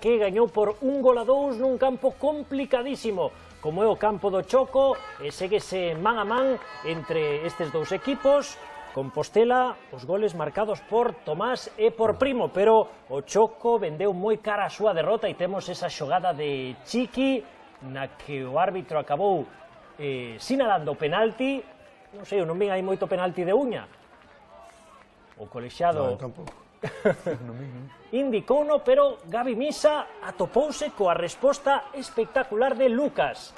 que gañou por un gol a dous nun campo complicadísimo como é o campo do Choco e seguese man a man entre estes dous equipos. Compostela, os goles marcados por Tomás e por Primo, pero o Choco vendeu moi cara a súa derrota e temos esa xogada de Chiqui na que o árbitro acabou eh, sinalando o penalti. Non sei, non vin hai moito penalti de uña. O colexiado no, Indicou pero Gabi Misa atopouse coa resposta espectacular de Lucas.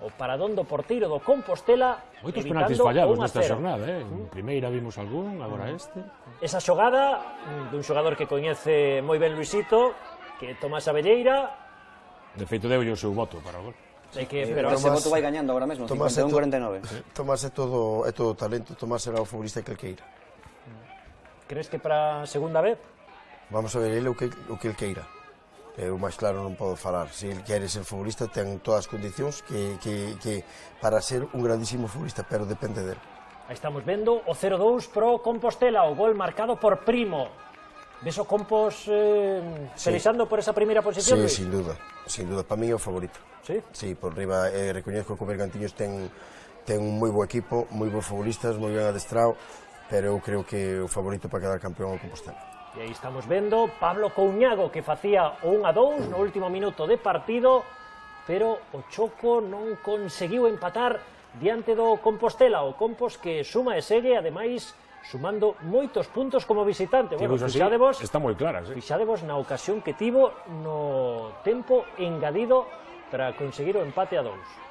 O paradón do porteiro do Compostela Moitos penaltis fallados nesta xornada, eh? En primeira vimos algún, agora este. Esa xogada dun xogador que coñece moi ben Luisito, que é Tomás Abelleira. De feito, deu o seu voto para o gol. É que, pero Tomás, ese voto vai gañando agora mesmo, 51-49. Tomás é todo, é todo talento, Tomás era o futbolista que el queira. Crees que para a segunda vez? Vamos a ver ele o que, o que el queira. Eu máis claro non podo falar. Se ele quere ser futbolista, ten todas as condicións que, que, que para ser un grandísimo futbolista, pero depende dele. Aí estamos vendo o 0-2 pro Compostela, o gol marcado por Primo. Ves o Compos eh, pelexando sí. por esa primeira posición? Sí, Luis? sin duda, sin duda. Para mí é o favorito. Sí? Sí, por riba. Eh, recoñezco que o Bergantiños ten, ten un moi bo equipo, moi bons futbolistas, moi ben adestrado pero eu creo que o favorito para quedar campeón é o Compostela. E aí estamos vendo Pablo Couñago que facía o 1-2 no último minuto de partido, pero o Choco non conseguiu empatar diante do Compostela, o Compos que suma e segue, ademais, sumando moitos puntos como visitante. Bueno, Tibos fixadevos, está moi claras, eh? fixadevos na ocasión que tivo no tempo engadido para conseguir o empate a dous.